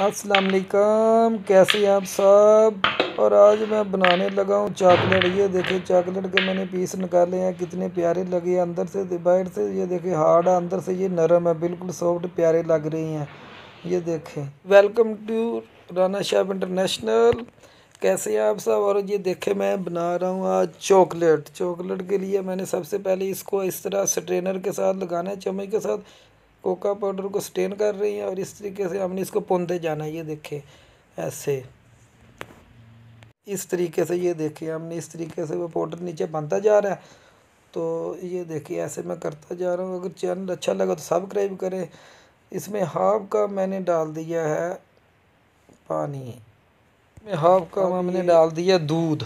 अस्सलाम वालेकुम कैसे हैं आप सब? और आज मैं बनाने लगा हूँ चॉकलेट। ये देखिए, चॉकलेट के मैंने पीस निकाले हैं, कितने प्यारे लगे अंदर से बाहर से। ये देखिए, हार्ड है, अंदर से ये नरम है, बिल्कुल सॉफ्ट, प्यारे लग रही हैं। ये देखें। Welcome to Rana chef international. कैसे हैं आप सब? और ये देखे, मैं बना रहा हूँ आज चॉकलेट। चॉकलेट के लिए मैंने सबसे पहले इसको इस तरह स्ट्रेनर के साथ लगाना है, चम्मच के साथ। कोका पाउडर को स्टेन कर रही हैं और इस तरीके से हमने इसको पुनते जाना है ये देखें ऐसे। इस तरीके से ये देखिए हमने इस तरीके से वो पाउडर नीचे बनता जा रहा है। तो ये देखिए ऐसे मैं करता जा रहा हूँ अगर चैनल अच्छा लगा तो सब्सक्राइब करें। इसमें हाफ़ का मैंने डाल दिया है पानी। हाफ़ का हमने डाल दिया दूध।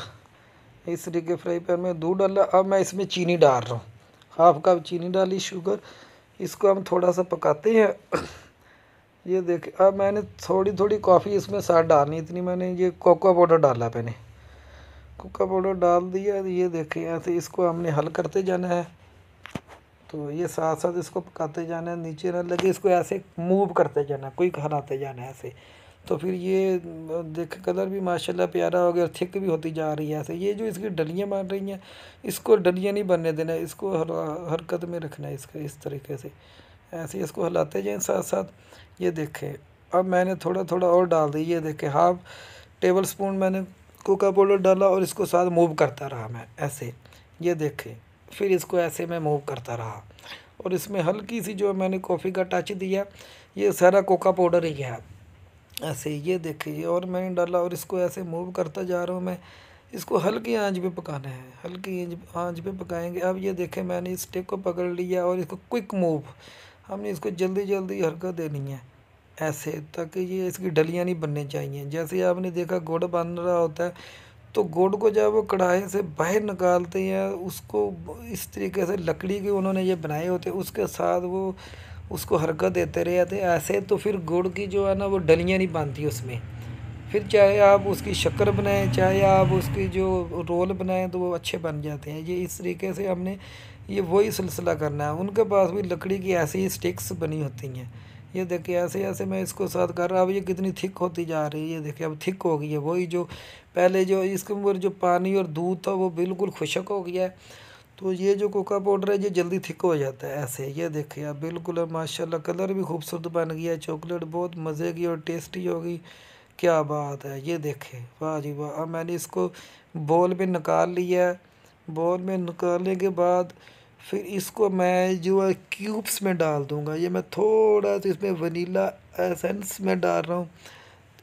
इस तरीके फ्राई पैन में दूध डाला। अब मैं इसमें चीनी डाल रहा हूँ। हाफ़ कप चीनी डाली शुगर। इसको हम थोड़ा सा पकाते हैं। ये देख, अब मैंने थोड़ी थोड़ी कॉफ़ी इसमें साथ डालनी इतनी मैंने ये कोका पाउडर डाला मैंने। कोका पाउडर डाल दिया, ये देखें, ऐसे इसको हमने हल करते जाना है। तो ये साथ साथ इसको पकाते जाना है, नीचे ना लगे, इसको ऐसे मूव करते जाना कोई हलाते जाना है ऐसे। तो फिर ये देख कलर भी माशाल्लाह प्यारा हो गया और थिक भी होती जा रही है ऐसे। ये जो इसकी डलियाँ बन रही हैं इसको डलियाँ नहीं बनने देना इसको हर, हरकत में रखना है इसका इस तरीके से। ऐसे इसको हिलाते जाएँ साथ साथ। ये देखें अब मैंने थोड़ा थोड़ा और डाल दी। ये देखें हाफ़ टेबल स्पून मैंने कोका पाउडर डाला और इसको साथ मूव करता रहा मैं ऐसे। ये देखें फिर इसको ऐसे मैं मूव करता रहा। और इसमें हल्की सी जो मैंने कॉफ़ी का टच दिया ये सारा कोका पाउडर ही है ऐसे ये देखिए और मैंने डाला और इसको ऐसे मूव करता जा रहा हूँ मैं। इसको हल्की आँच पे पकाना है, हल्की आँच पे पकाएँगे। अब ये देखें मैंने इस स्टिक को पकड़ लिया और इसको क्विक मूव हमने इसको जल्दी जल्दी हरकत देनी है, ऐसे, ताकि ये इसकी डलियाँ नहीं बननी चाहिए। जैसे आपने देखा गुड़ बन रहा होता है तो गुड़ को जब वो कढ़ाई से बाहर निकालते हैं, उसको इस तरीके से लकड़ी के उन्होंने ये बनाए होते उसके साथ वो उसको हरकत देते रहे थे ऐसे तो फिर गुड़ की जो है ना वो डलियाँ नहीं बनती उसमें। फिर चाहे आप उसकी शक्कर बनाएँ, चाहे आप उसकी जो रोल बनाएँ तो वो अच्छे बन जाते हैं। ये इस तरीके से हमने ये वही सिलसिला करना है। उनके पास भी लकड़ी की ऐसी ही स्टिक्स बनी होती हैं। ये देखिए, ऐसे ऐसे मैं इसको साथ कर रहा अब ये कितनी थिक होती जा रही है, ये देखिए, अब थिक हो गई है। वही जो पहले जो इसके ऊपर जो पानी और दूध था वो बिल्कुल खुशक हो गया है। तो ये जो कोका पाउडर है, ये जल्दी थिक हो जाता है ऐसे। ये देखिए आप, बिल्कुल माशाल्लाह, कलर भी खूबसूरत बन गया है, चॉकलेट बहुत मज़े की और टेस्टी होगी। क्या बात है, ये देखें वाह जी वाह। अब मैंने इसको बॉल में निकाल लिया बॉल में निकालने के बाद फिर इसको मैं जो है, क्यूब्स में डाल दूँगा। ये मैं थोड़ा सा इसमें वनीला एसेंस में डाल रहा हूँ।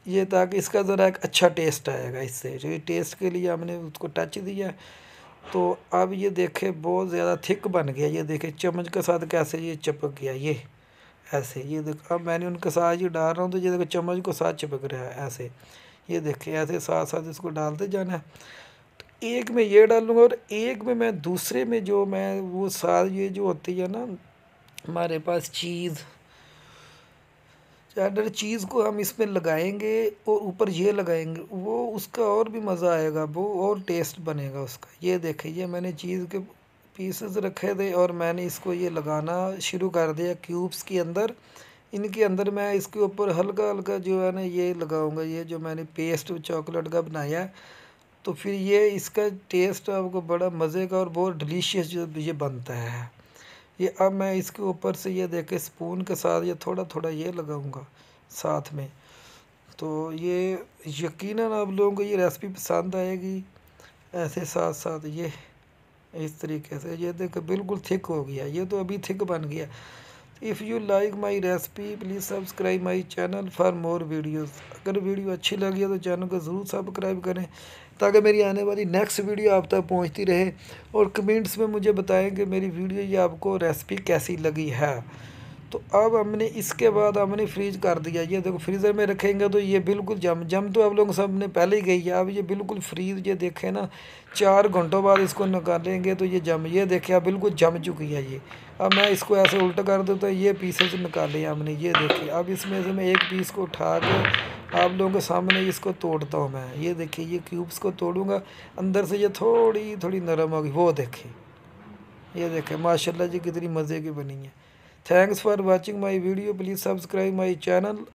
ये ताकि इसका ज़रा एक अच्छा टेस्ट आएगा इससे। जो ये टेस्ट के लिए हमने उसको टच दिया। तो अब ये देखे बहुत ज़्यादा थिक बन गया, ये देखे चम्मच के साथ कैसे ये चिपक गया, ये, ऐसे, ये देखो, अब मैंने उनके साथ ये डाल रहा हूँ तो ये देखो चम्मच को साथ चिपक रहा है, ऐसे, ये देखे, ऐसे साथ साथ इसको डालते जाना है। तो एक में ये डालूँगा और एक में मैं दूसरे में जो मैं वो साथ ये जो होती है ना, हमारे पास चीज़ चैडर चीज़ को हम इसमें लगाएँगे और ऊपर ये लगाएँगे, वो उसका और भी मज़ा आएगा, वो और टेस्ट बनेगा उसका। ये देखिए ये मैंने चीज़ के पीसेस रखे थे और मैंने इसको ये लगाना शुरू कर दिया क्यूब्स के अंदर। इनके अंदर मैं इसके ऊपर हल्का हल्का जो है ना ये लगाऊँगा, ये जो मैंने पेस्ट चॉकलेट का बनाया तो फिर ये इसका टेस्ट आपको बड़ा मज़े का और बहुत डिलीशियस जो ये बनता है। ये अब मैं इसके ऊपर से ये देखे स्पून के साथ ये थोड़ा थोड़ा ये लगाऊँगा साथ में। तो ये यकीनन आप लोगों को ये रेसिपी पसंद आएगी। ऐसे साथ साथ ये, इस तरीके से ये देखो बिल्कुल थिक हो गया, ये तो अभी थिक बन गया। If you like my recipe please subscribe my channel for more videos अगर वीडियो अच्छी लगी है तो चैनल को ज़रूर सब्सक्राइब करें। ताकि मेरी आने वाली नेक्स्ट वीडियो आप तक पहुँचती रहे और कमेंट्स में मुझे बताएँ कि मेरी वीडियो ये आपको रेसिपी कैसी लगी है। तो अब हमने इसके बाद हमने फ्रीज कर दिया। ये देखो फ्रीज़र में रखेंगे तो ये बिल्कुल जम जम तो आप लोग सबने पहले ही गई है। अब ये बिल्कुल फ्रीज ये देखें ना, चार घंटों बाद इसको निकालेंगे तो ये जम, ये देखे अब बिल्कुल जम चुकी है ये। अब मैं इसको ऐसे उल्टा कर दूँ तो ये पीसेज निकाले हमने, ये देखिए अब इसमें से मैं एक पीस को उठा के आप लोगों के सामने इसको तोड़ता हूँ मैं। ये देखिए, ये क्यूब्स को तोड़ूँगा। अंदर से ये थोड़ी थोड़ी नरम होगी। वो देखे ये देखें माशाल्लाह जी कितनी मज़े की बनी है। Thanks for watching my video please subscribe my channel